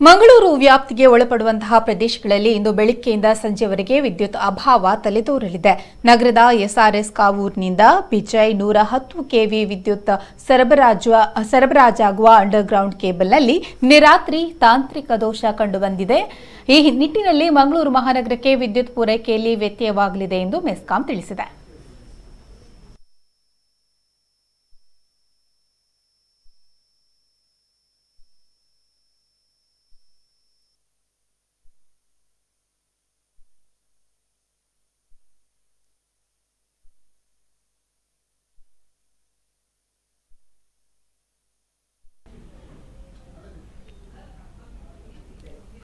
ಮಂಗಳೂರು ವ್ಯಾಪ್ತಿಗೆ ಒಳಪಡುವಂತಹ ಪ್ರದೇಶಗಳಲ್ಲಿ ಇಂದು ಬೆಳಗ್ಗೆಯಿಂದ ಸಂಜೆವರೆಗೆ ವಿದ್ಯುತ್ ಅಭಾವ ತಲೆದೋರಲಿದೆ. ನಗರದ ಎಸ್ಆರ್ಎಸ್ ಕಾವೂರಿನಿಂದ ಬಿಜೈ ನೂರ ಹತ್ತು ಕೆವಿ ವಿದ್ಯುತ್ ಸರಬರಾಜು, ಸರಬರಾಜಾಗುವ ಅಂಡರ್ಗ್ರೌಂಡ್ ಕೇಬಲ್ನಲ್ಲಿ ನಿರಾತ್ರಿ ತಾಂತ್ರಿಕ ದೋಷ ಕಂಡುಬಂದಿದೆ. ಈ ನಿಟ್ಟಿನಲ್ಲಿ ಮಂಗಳೂರು ಮಹಾನಗರಕ್ಕೆ ವಿದ್ಯುತ್ ಪೂರೈಕೆಯಲ್ಲಿ ವ್ಯತ್ಯಯವಾಗಲಿದೆ ಎಂದು ಮೆಸ್ಕಾಂ ತಿಳಿಸಿದೆ.